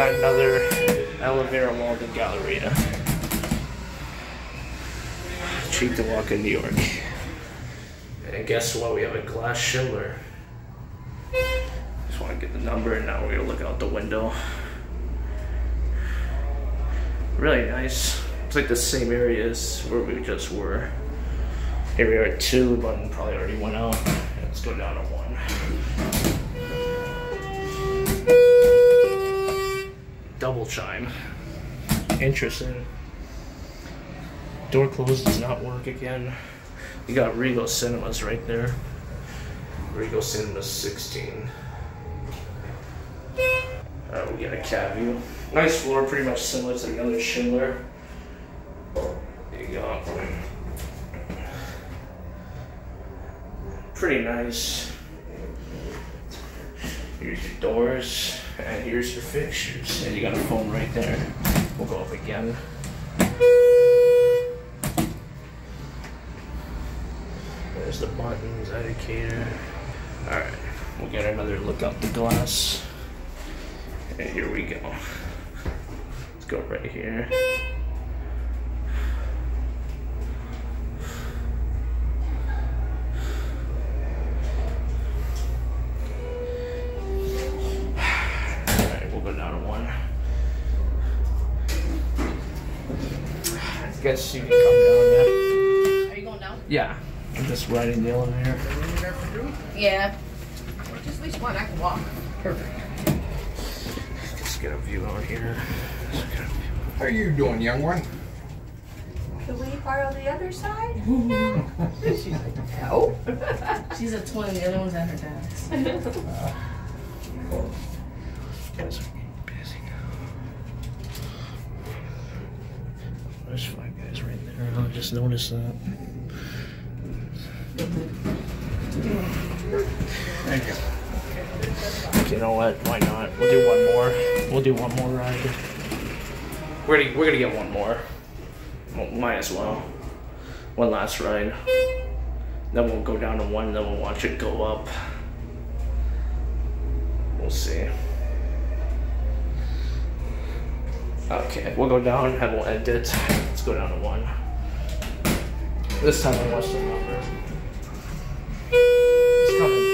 got another elevator Walden Galleria. Cheektowaga in New York. And guess what? We have a glass Schindler. Just want to get the number, and now we're gonna look out the window. Really nice. It's like the same area as where we just were. Here we are at two, but probably already went out. Let's go down to one. Double chime. Interesting. Door closed does not work again. You got Regal Cinemas right there. Regal Cinemas 16. Uh, we got a cab view. Nice floor, pretty much similar to the other Schindler. There you go. Pretty nice. Here's your doors, and here's your fixtures. And you got a phone right there. We'll go up again. There's the buttons, indicator. Alright, we'll get another look out the glass. And here we go. Let's go right here. I guess you can come down there. Are you going down? Yeah, I'm just riding the elevator. Yeah. Just which one? I can walk. Perfect. Just get a view out here. How are you doing, young one? Can we borrow the other side? She's like, no. She's a twin. The other one's at her dad's. Guys are getting Five guys right there. I just noticed that. Thank you. You know what? Why not? We'll do one more. We'll do one more ride. We're gonna, we're gonna get one more. Well, might as well. One last ride. Then we'll go down to one, then we'll watch it go up. We'll see. Okay, we'll go down and we'll end it. Let's go down to one. This time I watch the number. It's coming.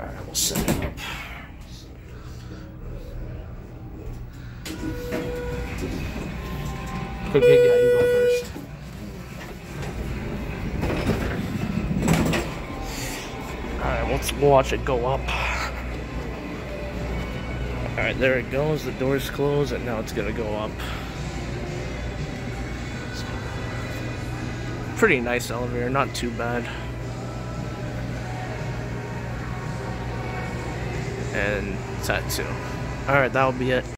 Alright, we'll set it up. You go first. Alright, let's watch it go up. Alright, there it goes. The door's closed, and now it's gonna go up. Pretty nice elevator, not too bad. And two. Alright, that'll be it.